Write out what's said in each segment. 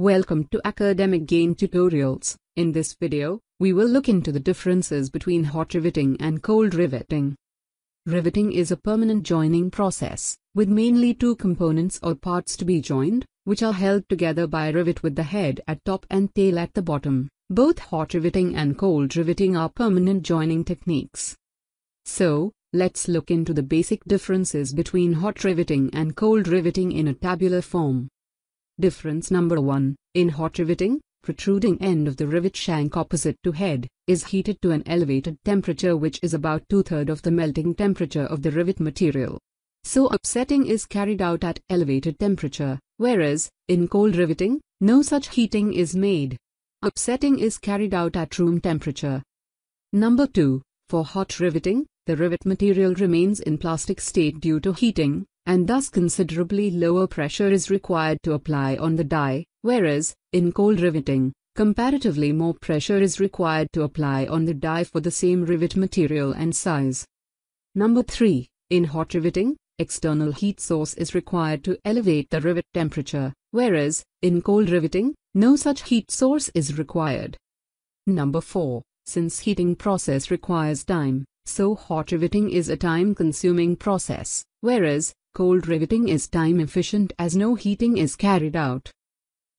Welcome to Academic Gain Tutorials. In this video, we will look into the differences between hot riveting and cold riveting. Riveting is a permanent joining process, with mainly two components or parts to be joined, which are held together by a rivet with the head at top and tail at the bottom. Both hot riveting and cold riveting are permanent joining techniques. So, let's look into the basic differences between hot riveting and cold riveting in a tabular form. Difference number 1. In hot riveting, protruding end of the rivet shank opposite to head is heated to an elevated temperature which is about two-thirds of the melting temperature of the rivet material. So upsetting is carried out at elevated temperature, whereas, in cold riveting, no such heating is made. Upsetting is carried out at room temperature. Number 2. For hot riveting, the rivet material remains in plastic state due to heating, and thus considerably lower pressure is required to apply on the die, whereas, in cold riveting, comparatively more pressure is required to apply on the die for the same rivet material and size. Number 3. In hot riveting, external heat source is required to elevate the rivet temperature, whereas, in cold riveting, no such heat source is required. Number 4. Since heating process requires time, so hot riveting is a time-consuming process, whereas, Cold riveting is time efficient as no heating is carried out.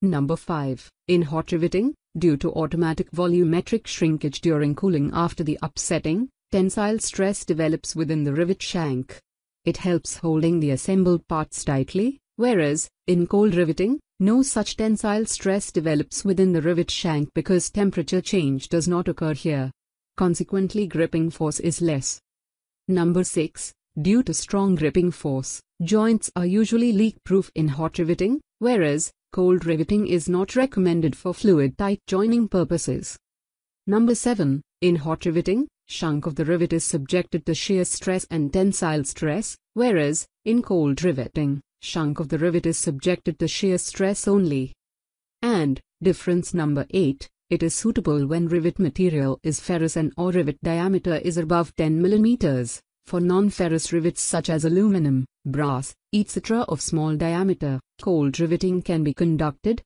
Number 5. In hot riveting, due to automatic volumetric shrinkage during cooling after the upsetting, tensile stress develops within the rivet shank. It helps holding the assembled parts tightly, whereas, in cold riveting, no such tensile stress develops within the rivet shank because temperature change does not occur here. Consequently gripping force is less. Number 6. Due to strong gripping force, joints are usually leak-proof in hot riveting, whereas, cold riveting is not recommended for fluid-tight joining purposes. Number 7. In hot riveting, shank of the rivet is subjected to shear stress and tensile stress, whereas, in cold riveting, shank of the rivet is subjected to shear stress only. And, difference number 8, it is suitable when rivet material is ferrous and or rivet diameter is above 10 millimeters. For non-ferrous rivets such as aluminum, brass, etc. of small diameter, cold riveting can be conducted,